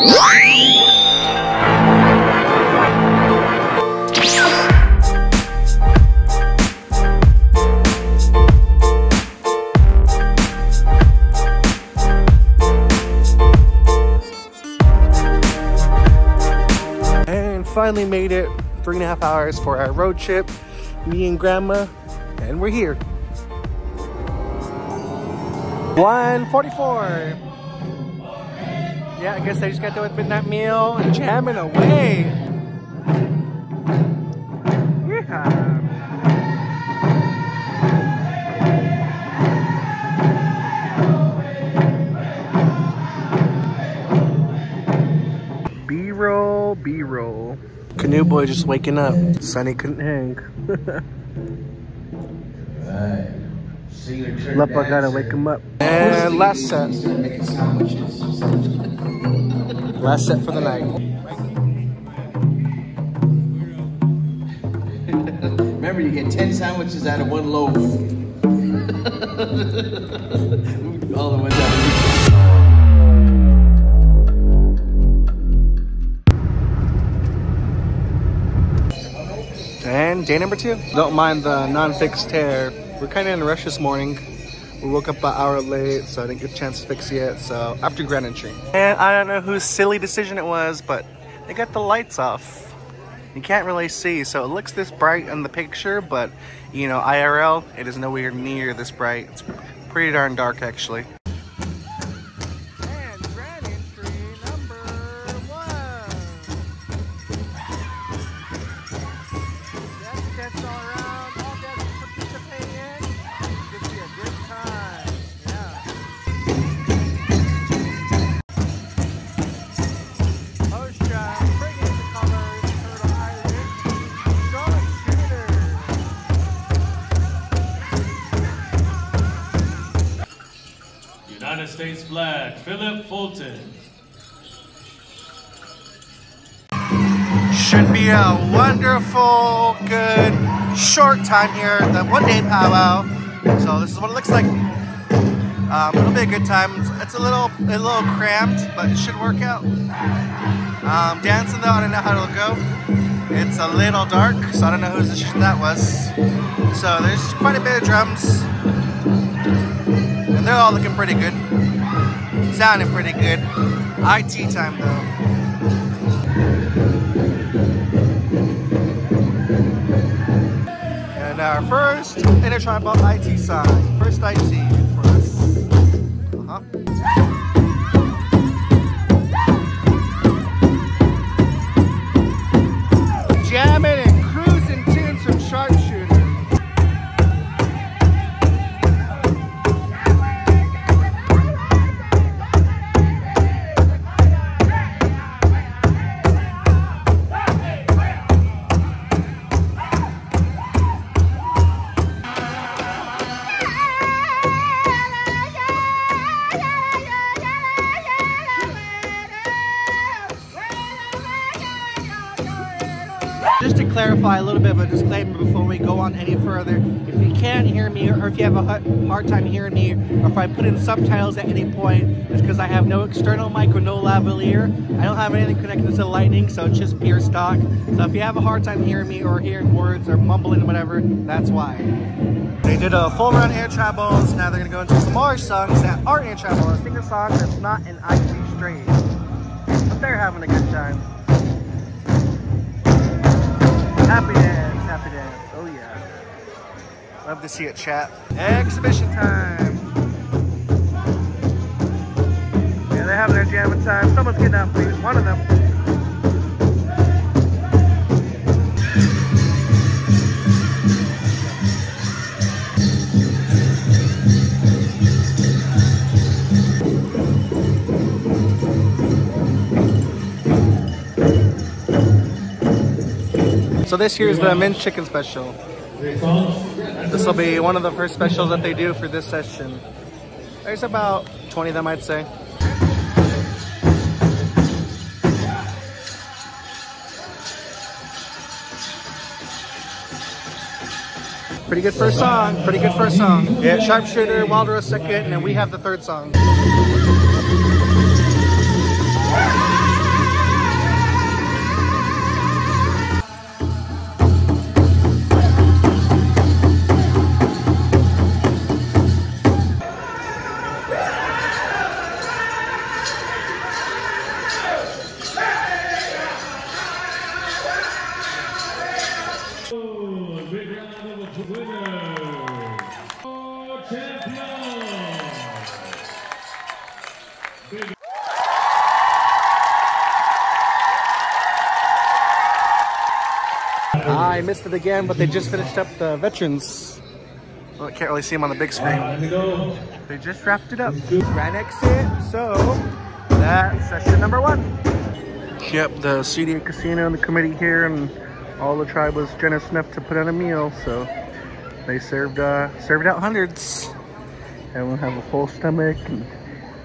And finally made it three and a half hours for our road trip. Me and grandma, and we're here. 144. Yeah, I guess I just got done with midnight meal and jamming away. Yeah. B-roll, B-roll. Canoe boy just waking up. Sunny couldn't hang. Lepa gotta wake him up. And last set. Last set for the night. Remember, you get 10 sandwiches out of one loaf. All the ones out And day number two. Don't mind the non-fixed hair. We're kind of in a rush this morning. We woke up an hour late, so I didn't get a chance to fix it. So after grand entry. And I don't know whose silly decision it was, but they got the lights off. You can't really see, so it looks this bright in the picture, but you know, IRL, it is nowhere near this bright. It's pretty darn dark, actually. And grand entry number one. That's that's all around. United States flag, Philip Fulton. Should be a wonderful, good, short time here the one day powwow. So this is what it looks like. Um, it'll be a good time. It's, it's a little a little cramped, but it should work out. Um, dancing though, I don't know how it'll go. It's a little dark, so I don't know whose decision that was. So there's quite a bit of drums. They're all looking pretty good. Sounding pretty good. IT time though. And our first intertribal IT song. First IT clarify a little bit of a disclaimer before we go on any further, if you can't hear me or if you have a hard time hearing me or if I put in subtitles at any point, it's because I have no external mic or no lavalier. I don't have anything connected to the lightning, so it's just pure stock. So if you have a hard time hearing me or hearing words or mumbling or whatever, that's why. They did a full run air travels. Now they're gonna go into some more songs that aren't air. Sing a song that's not an IT straight. But they're having a good time. Love to see it chat. Exhibition time. Yeah, they're having their jamming time. Someone's getting out, please. One of them. So this here is the mint chicken special. This will be one of the first specials that they do for this session. There's about 20 of them, I'd say. Pretty good first song. Pretty good first song. Yeah, Sharpshooter, Wild Rose second, and then we have the third song. I missed it again, but they just finished up the veterans. Well, I can't really see them on the big screen. They just wrapped it up. Right next it, so that's session number one. Yep, the CD Casino and the committee here and all the tribe was generous enough to put on a meal, so they served uh, served out hundreds. Everyone have a full stomach and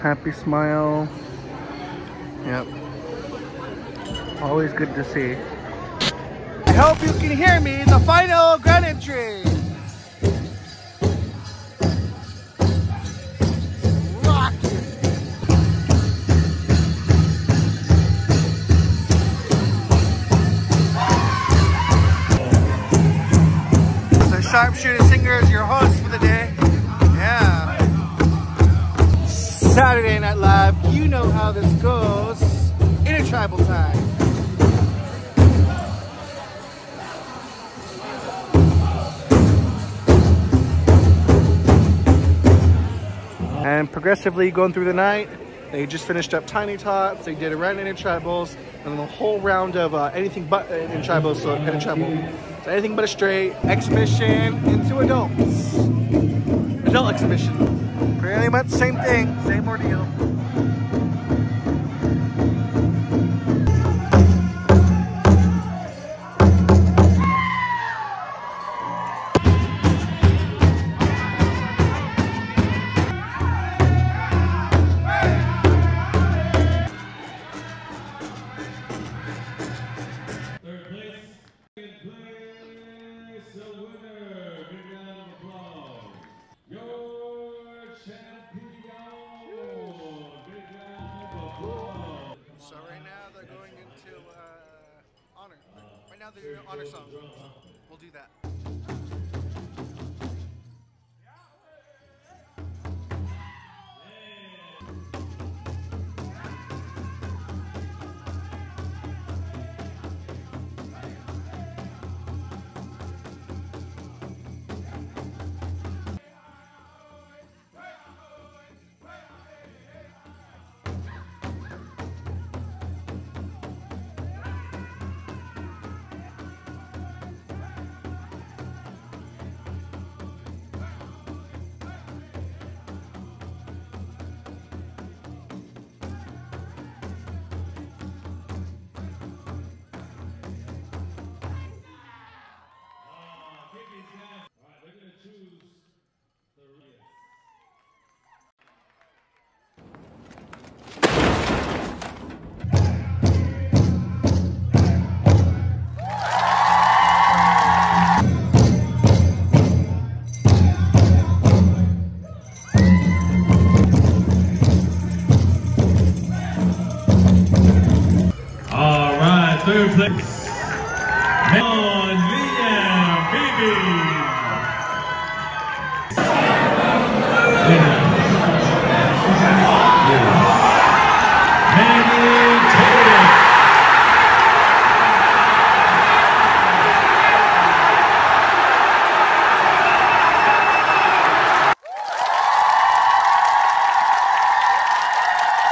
happy smile. Yep. Always good to see. I hope you can hear me in the final grand entry. Sharpshooter Singer is your host for the day. Yeah. Saturday Night Live, you know how this goes. Intertribal time. And progressively going through the night, they just finished up Tiny Tots, they did a round in Tribals, and then a whole round of uh, anything but in Tribals, so in Tribal. So anything but a straight, exhibition, into adults. Adult exhibition. Pretty much same thing, same ordeal. Doing honor song. We'll do that.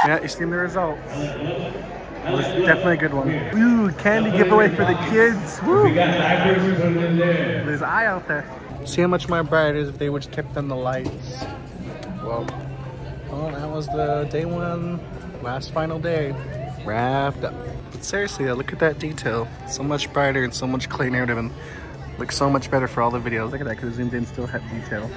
Yeah, you seen the result. It was definitely a good one. Ooh, candy giveaway for the kids. Woo! We got diapers put it in there. There's eye out there. See how much my bright is if they would just kept on the lights. Well, well, that was the day one, last final day. Wrapped up. But seriously, though, look at that detail. So much brighter and so much cleaner and looks so much better for all the videos. Look at that, because zoomed in still had detail.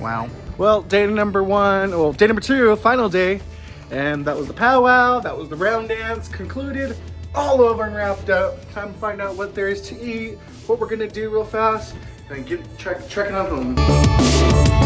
Wow. Well, day number one, well, day number two, final day. And that was the powwow, that was the round dance concluded, all over and wrapped up. Time to find out what there is to eat, what we're gonna do real fast, and get trek trekking on home.